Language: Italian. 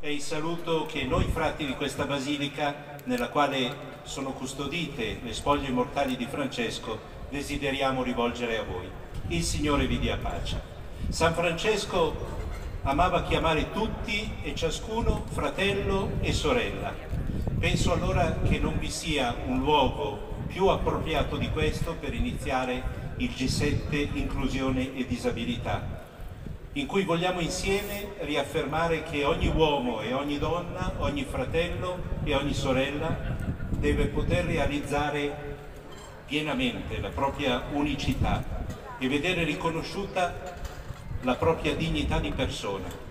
è il saluto che noi frati di questa basilica, nella quale sono custodite le spoglie immortali di Francesco, desideriamo rivolgere a voi. Il Signore vi dia pace. San Francesco amava chiamare tutti e ciascuno fratello e sorella. Penso allora che non vi sia un luogo più appropriato di questo per iniziare il G7 Inclusione e Disabilità, in cui vogliamo insieme riaffermare che ogni uomo e ogni donna, ogni fratello e ogni sorella deve poter realizzare pienamente la propria unicità e vedere riconosciuta la propria dignità di persona